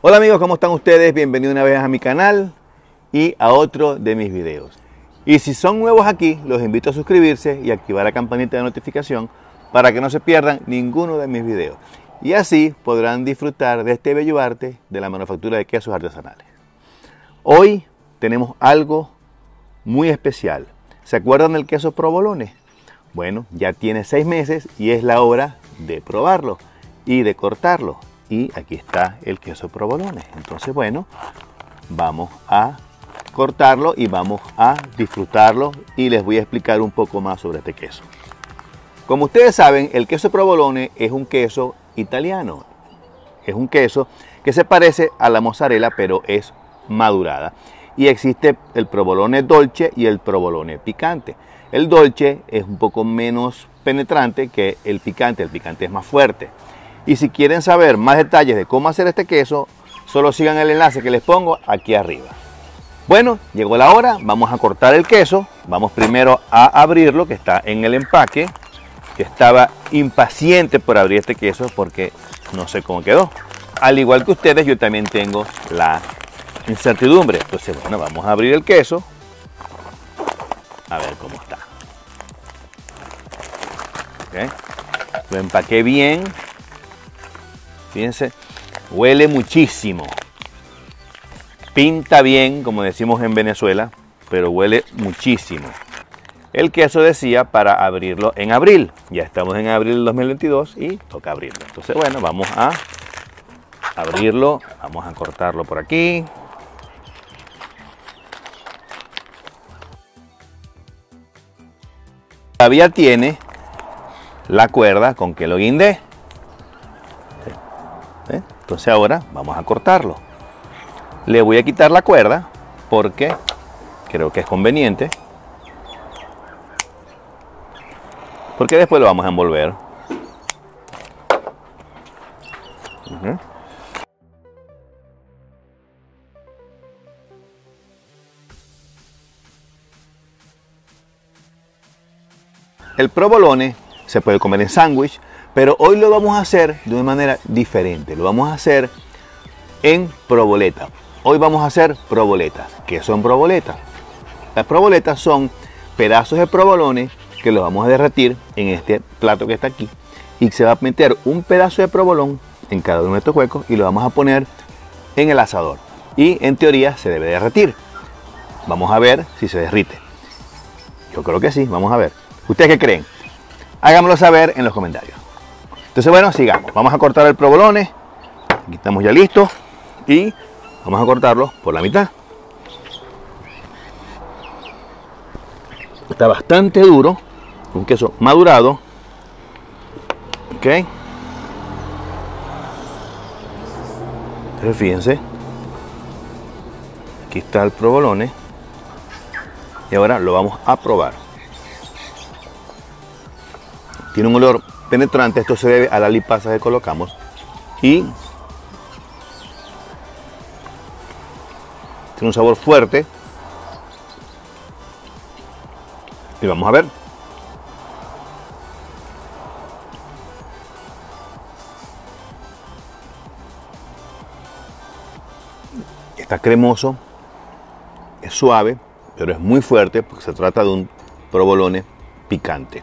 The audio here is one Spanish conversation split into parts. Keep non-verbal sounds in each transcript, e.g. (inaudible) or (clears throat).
Hola amigos, ¿cómo están ustedes? Bienvenidos una vez a mi canal y a otro de mis videos. Y si son nuevos aquí, los invito a suscribirse y activar la campanita de notificación para que no se pierdan ninguno de mis videos. Y así podrán disfrutar de este bello arte de la manufactura de quesos artesanales. Hoy tenemos algo muy especial. ¿Se acuerdan del queso provolone? Bueno, ya tiene seis meses y es la hora de probarlo y de cortarlo. Y aquí está el queso provolone. Entonces, bueno, vamos a cortarlo y vamos a disfrutarlo y les voy a explicar un poco más sobre este queso. Como ustedes saben, el queso provolone es un queso italiano. Es un queso que se parece a la mozzarella, pero es madurada. Y existe el provolone dolce y el provolone picante. El dolce es un poco menos penetrante que el picante, el picante es más fuerte. Y si quieren saber más detalles de cómo hacer este queso, solo sigan el enlace que les pongo aquí arriba. Bueno, llegó la hora, vamos a cortar el queso. Vamos primero a abrirlo, que está en el empaque. Que estaba impaciente por abrir este queso porque no sé cómo quedó. Al igual que ustedes, yo también tengo la incertidumbre. Entonces, bueno, vamos a abrir el queso. A ver cómo está. Lo empaqué bien. Fíjense, huele muchísimo. Pinta bien, como decimos en Venezuela, pero huele muchísimo. El queso decía para abrirlo en abril. Ya estamos en abril del 2022 y toca abrirlo. Entonces, bueno, vamos a abrirlo. Vamos a cortarlo por aquí. Todavía tiene la cuerda con que lo guindé. Entonces ahora vamos a cortarlo. Le voy a quitar la cuerda porque creo que es conveniente. Porque después lo vamos a envolver. El provolone se puede comer en sándwich, pero hoy lo vamos a hacer de una manera diferente. Lo vamos a hacer en proboleta. Hoy vamos a hacer proboletas. ¿Qué son proboletas? Las proboletas son pedazos de provolone que los vamos a derretir en este plato que está aquí. Y se va a meter un pedazo de provolón en cada uno de estos huecos y lo vamos a poner en el asador. Y en teoría se debe derretir. Vamos a ver si se derrite. Yo creo que sí, vamos a ver. ¿Ustedes qué creen? Háganmelo saber en los comentarios. Entonces, bueno, sigamos. Vamos a cortar el provolone. Aquí estamos ya listos. Y vamos a cortarlo por la mitad. Está bastante duro. Un queso madurado. Ok. Entonces, fíjense. Aquí está el provolone. Y ahora lo vamos a probar. Tiene un olor penetrante, esto se debe a la lipasa que colocamos. Y tiene un sabor fuerte. Y vamos a ver. Está cremoso, es suave, pero es muy fuerte porque se trata de un provolone picante.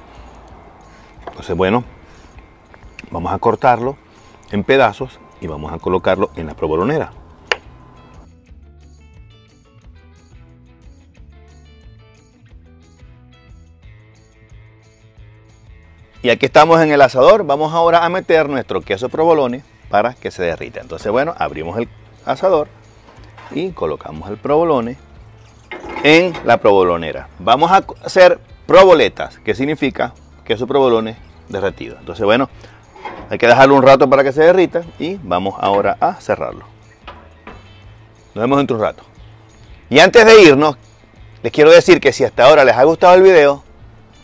Entonces, bueno, vamos a cortarlo en pedazos y vamos a colocarlo en la provolonera. Y aquí estamos en el asador, vamos ahora a meter nuestro queso provolone para que se derrita. Entonces, bueno, abrimos el asador y colocamos el provolone en la provolonera. Vamos a hacer proboletas, que significa queso provolone derretido. Entonces, bueno, hay que dejarlo un rato para que se derrita y vamos ahora a cerrarlo. Nos vemos dentro de un rato. Y antes de irnos, les quiero decir que si hasta ahora les ha gustado el video,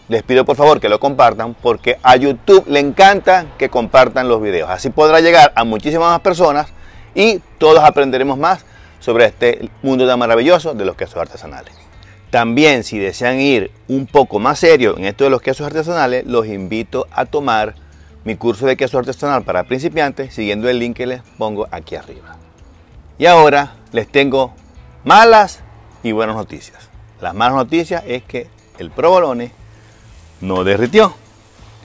les pido por favor que lo compartan porque a YouTube le encanta que compartan los videos. Así podrá llegar a muchísimas más personas y todos aprenderemos más sobre este mundo tan maravilloso de los quesos artesanales. También si desean ir un poco más serio en esto de los quesos artesanales, los invito a tomar mi curso de queso artesanal para principiantes siguiendo el link que les pongo aquí arriba. Y ahora les tengo malas y buenas noticias. Las malas noticias es que el provolone no derritió.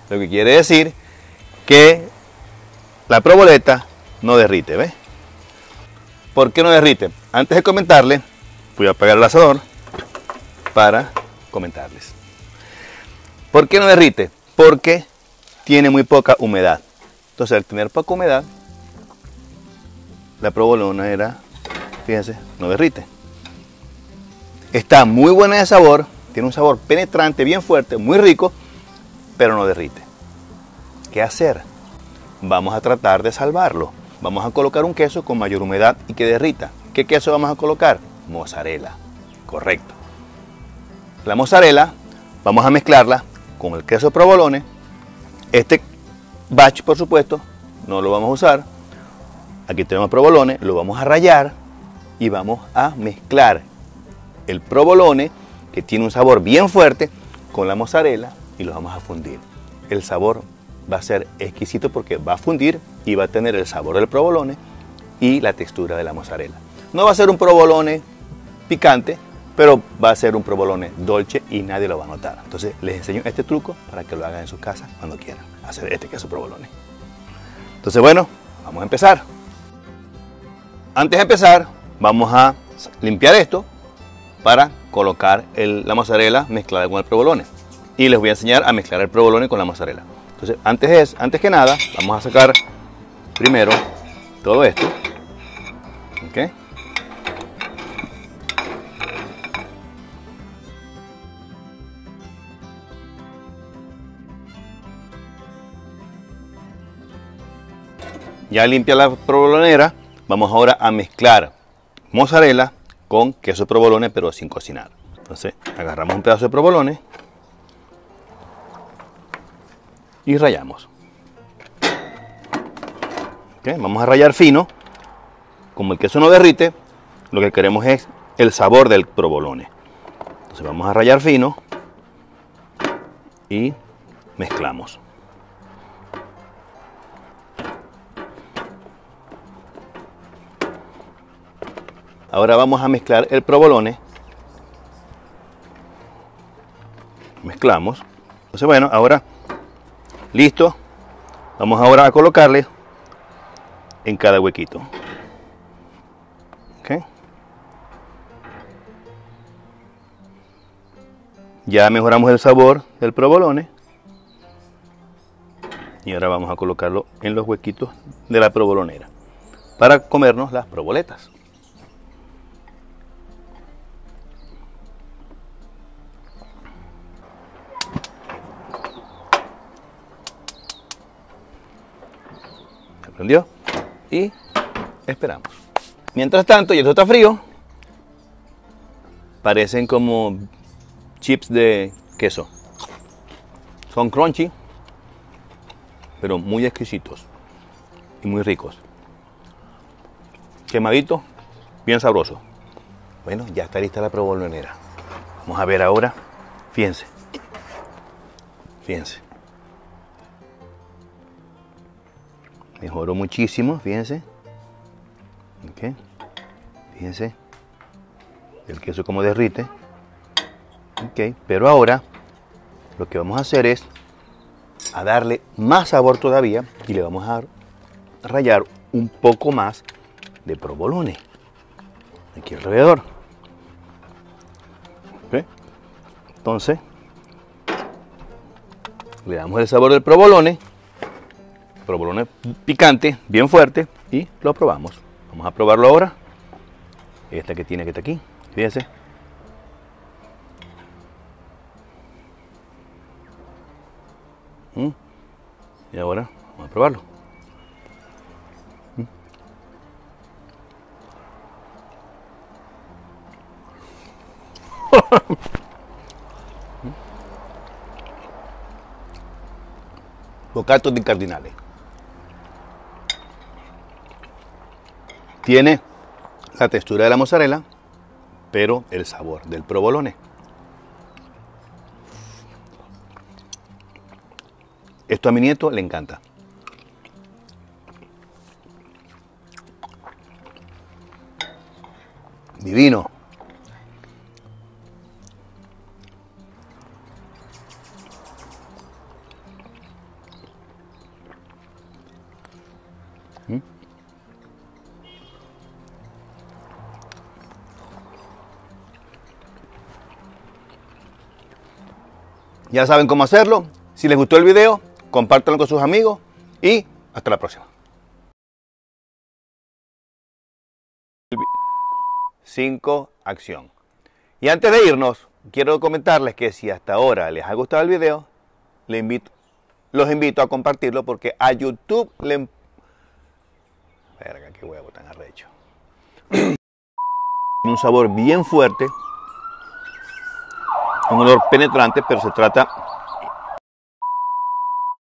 Lo que quiere decir que la proboleta no derrite, ¿ves? ¿Por qué no derrite? Antes de comentarle, voy a apagar el asador para comentarles. ¿Por qué no derrite? Porque tiene muy poca humedad. Entonces, al tener poca humedad, la provolona era, fíjense, no derrite. Está muy buena de sabor, tiene un sabor penetrante, bien fuerte, muy rico, pero no derrite. ¿Qué hacer? Vamos a tratar de salvarlo. Vamos a colocar un queso con mayor humedad y que derrita. ¿Qué queso vamos a colocar? Mozzarella. Correcto. La mozzarella vamos a mezclarla con el queso provolone. Este batch, por supuesto, no lo vamos a usar. Aquí tenemos provolone, lo vamos a rayar y vamos a mezclar el provolone, que tiene un sabor bien fuerte, con la mozzarella y lo vamos a fundir. El sabor va a ser exquisito porque va a fundir y va a tener el sabor del provolone y la textura de la mozzarella. No va a ser un provolone picante, pero va a ser un provolone dolce y nadie lo va a notar. Entonces les enseño este truco para que lo hagan en sus casas cuando quieran hacer este queso provolone. Entonces bueno, vamos a empezar. Antes de empezar, vamos a limpiar esto para colocar la mozzarella mezclada con el provolone. Y les voy a enseñar a mezclar el provolone con la mozzarella. Entonces, antes, es, antes que nada, vamos a sacar primero todo esto. ¿Ok? Ya limpia la provolonera, vamos ahora a mezclar mozzarella con queso provolone, pero sin cocinar. Entonces, agarramos un pedazo de provolone y rayamos. Vamos a rayar fino. Como el queso no derrite, lo que queremos es el sabor del provolone. Entonces vamos a rayar fino y mezclamos. Ahora vamos a mezclar el provolone. Mezclamos. Entonces bueno, ahora listo. Vamos ahora a colocarle en cada huequito. Ya mejoramos el sabor del provolone. Y ahora vamos a colocarlo en los huequitos de la provolonera para comernos las proboletas. ¿Prendió? Y esperamos. Mientras tanto, y esto está frío, parecen como chips de queso. Son crunchy, pero muy exquisitos y muy ricos. Quemadito, bien sabroso. Bueno, ya está lista la provolonera. Vamos a ver ahora. Fíjense. Fíjense. Mejoró muchísimo, fíjense. Fíjense. El queso como derrite. Pero ahora lo que vamos a hacer es a darle más sabor todavía y le vamos a rayar un poco más de provolone aquí alrededor. Entonces, le damos el sabor del provolone provolone picante, bien fuerte, y lo probamos. Vamos a probarlo ahora. Esta que tiene que está aquí, fíjense. Mm. Y ahora vamos a probarlo. (laughs) Mm. Bocato de cardinales. Tiene la textura de la mozzarella, pero el sabor del provolone. Esto a mi nieto le encanta. Divino. Ya saben cómo hacerlo. Si les gustó el video, compártanlo con sus amigos y hasta la próxima. 5. Acción. Y antes de irnos, quiero comentarles que si hasta ahora les ha gustado el video, les invito, los invito a compartirlo porque a YouTube le... Verga, qué huevo tan arrecho. (clears throat) un sabor bien fuerte, un olor penetrante, pero se trata